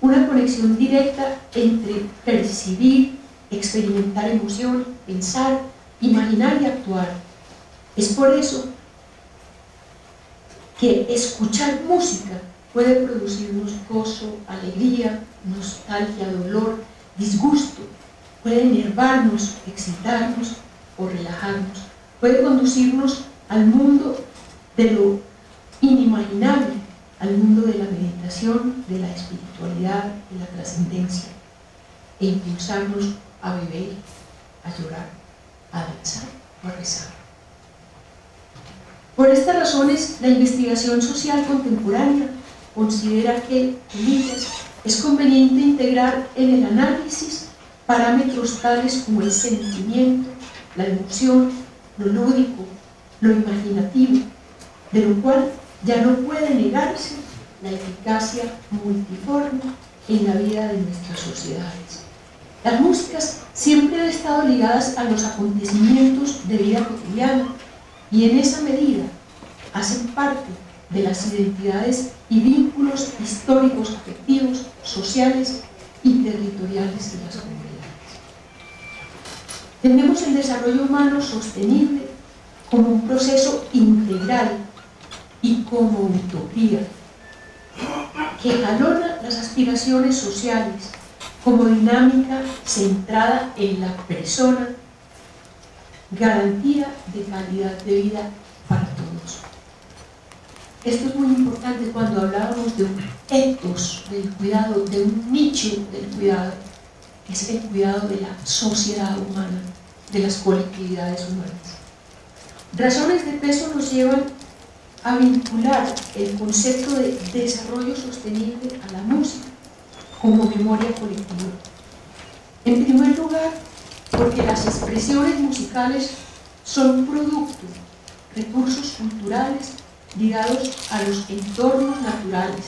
una conexión directa entre percibir, experimentar emoción, pensar, imaginar y actuar. Es por eso que escuchar música puede producirnos gozo, alegría, nostalgia, dolor, disgusto, puede enervarnos, excitarnos o relajarnos, puede conducirnos al mundo de lo inimaginable, al mundo de la de la espiritualidad, de la trascendencia, e impulsarnos a beber, a llorar, a danzar o a rezar. Por estas razones, la investigación social contemporánea considera que, es conveniente integrar en el análisis parámetros tales como el sentimiento, la emoción, lo lúdico, lo imaginativo, de lo cual ya no puede negarse la eficacia multiforme en la vida de nuestras sociedades. Las músicas siempre han estado ligadas a los acontecimientos de vida cotidiana y en esa medida hacen parte de las identidades y vínculos históricos, afectivos, sociales y territoriales de las comunidades. Tenemos el desarrollo humano sostenible como un proceso integral y como utopía que jalona las aspiraciones sociales como dinámica centrada en la persona, garantía de calidad de vida para todos. Esto es muy importante cuando hablábamos de un ethos del cuidado, de un nicho del cuidado, que es el cuidado de la sociedad humana, de las colectividades humanas. Razones de peso nos llevan a vincular el concepto de desarrollo sostenible a la música como memoria colectiva. En primer lugar, porque las expresiones musicales son producto, recursos culturales ligados a los entornos naturales,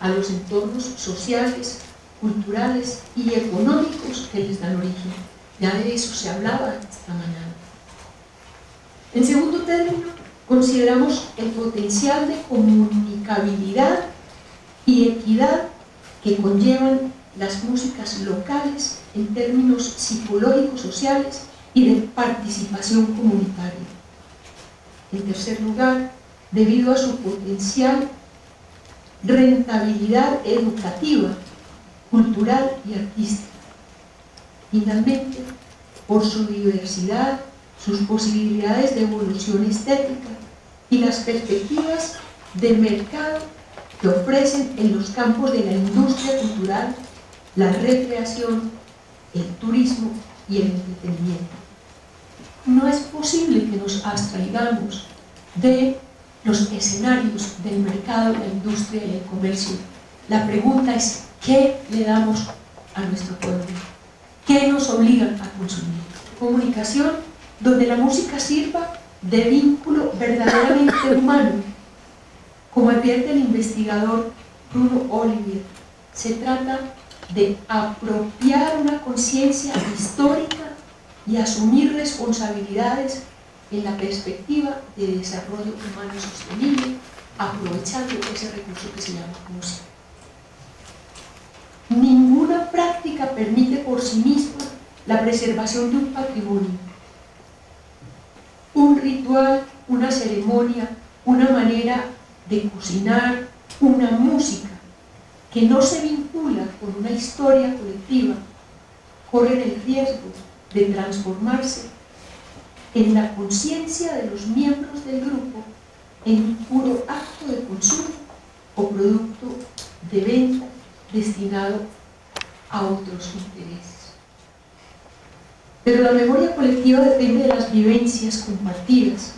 a los entornos sociales, culturales y económicos que les dan origen. Ya de eso se hablaba esta mañana. Término, consideramos el potencial de comunicabilidad y equidad que conllevan las músicas locales en términos psicológicos, sociales y de participación comunitaria. En tercer lugar, debido a su potencial rentabilidad educativa, cultural y artística. Finalmente, por su diversidad, sus posibilidades de evolución estética y las perspectivas de mercado que ofrecen en los campos de la industria cultural, la recreación, el turismo y el entretenimiento. No es posible que nos abstraigamos de los escenarios del mercado, la industria y el comercio. La pregunta es, ¿qué le damos a nuestro pueblo? ¿Qué nos obligan a consumir? Comunicación donde la música sirva de vínculo verdaderamente humano. Como advierte el investigador Bruno Olivier, se trata de apropiar una conciencia histórica y asumir responsabilidades en la perspectiva de desarrollo humano sostenible, aprovechando ese recurso que se llama música. Ninguna práctica permite por sí misma la preservación de un patrimonio. Un ritual, una ceremonia, una manera de cocinar, una música que no se vincula con una historia colectiva, corre el riesgo de transformarse en la conciencia de los miembros del grupo en un puro acto de consumo o producto de venta destinado a otros intereses. Pero la memoria colectiva depende de las vivencias compartidas,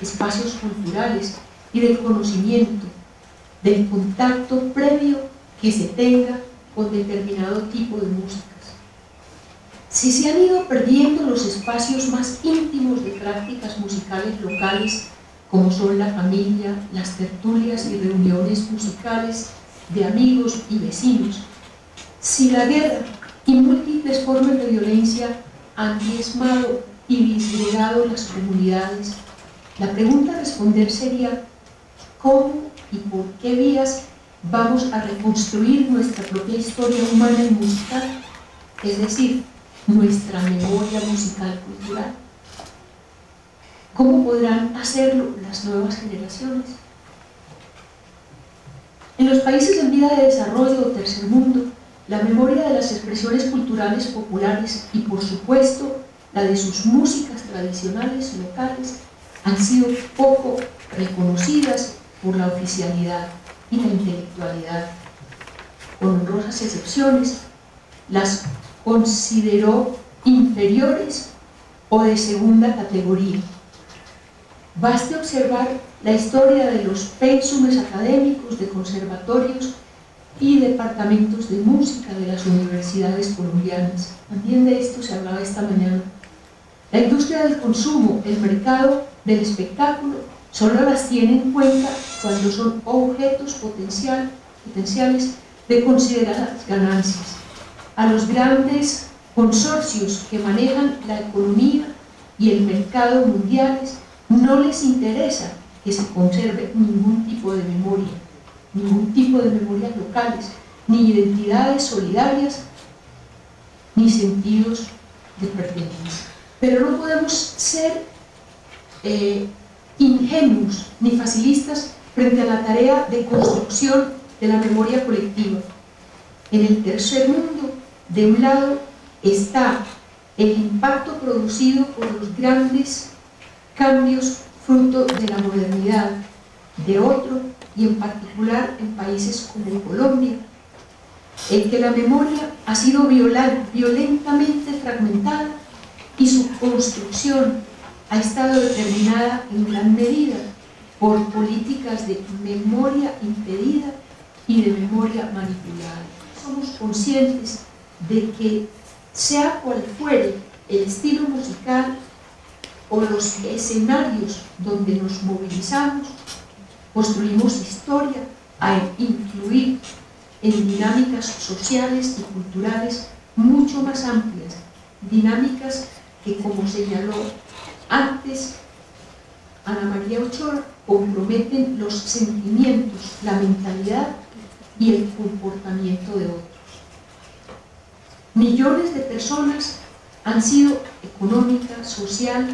espacios culturales y del conocimiento, del contacto previo que se tenga con determinado tipo de música si se han ido perdiendo los espacios más íntimos de prácticas musicales locales, como son la familia, las tertulias y reuniones musicales de amigos y vecinos, si la guerra y múltiples formas de violencia han diezmado y disgregado las comunidades, la pregunta a responder sería, cómo y por qué vías vamos a reconstruir nuestra propia historia humana y musical, es decir, nuestra memoria musical cultural. ¿Cómo podrán hacerlo las nuevas generaciones? En los países en vía de desarrollo o tercer mundo, la memoria de las expresiones culturales populares y, por supuesto, la de sus músicas tradicionales locales han sido poco reconocidas por la oficialidad y la intelectualidad. Con honrosas excepciones, las consideró inferiores o de segunda categoría. Baste observar la historia de los pénsumes académicos de conservatorios y departamentos de música de las universidades colombianas. También de esto se hablaba esta mañana. La industria del consumo, el mercado del espectáculo, solo las tiene en cuenta cuando son objetos potencial, potenciales de consideradas ganancias. A los grandes consorcios que manejan la economía y el mercado mundiales no les interesa que se conserve ningún tipo de memoria, ningún tipo de memorias locales, ni identidades solidarias, ni sentidos de pertenencia. Pero no podemos ser eh, ingenuos ni facilistas frente a la tarea de construcción de la memoria colectiva. En el tercer mundo, de un lado, está el impacto producido por los grandes cambios fruto de la modernidad, de otro, y en particular en países como Colombia, en que la memoria ha sido violentamente fragmentada y su construcción ha estado determinada en gran medida por políticas de memoria impedida y de memoria manipulada. Somos conscientes de que sea cual fuere el estilo musical o los escenarios donde nos movilizamos, construimos historia a influir en dinámicas sociales y culturales mucho más amplias, dinámicas que, como señaló antes Ana María Ochoa, comprometen los sentimientos, la mentalidad y el comportamiento de otros. Millones de personas han sido económica, social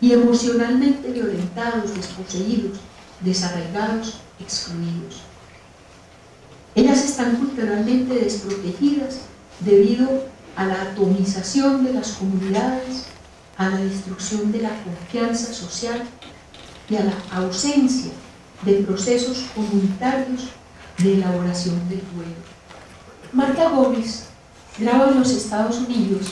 y emocionalmente violentados, desposeídos, desarraigados, excluidos. Ellas están culturalmente desprotegidas debido a la atomización de las comunidades, a la destrucción de la confianza social y a la ausencia de procesos comunitarios de elaboración del duelo. Marta Gómez graba en los Estados Unidos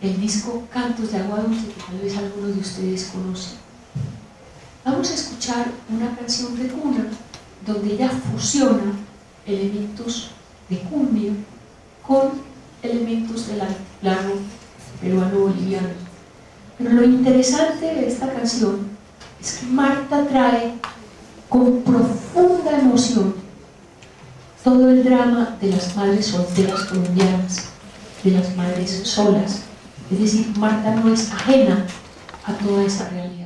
el disco Cantos de Agua Dulce, que tal vez algunos de ustedes conocen. Vamos a escuchar una canción de cuna donde ella fusiona elementos de cumbia con elementos del altiplano peruano-boliviano. Pero lo interesante de esta canción es que Marta trae con profunda emoción todo el drama de las madres solteras colombianas, de las madres solas, es decir, Marta no es ajena a toda esa realidad.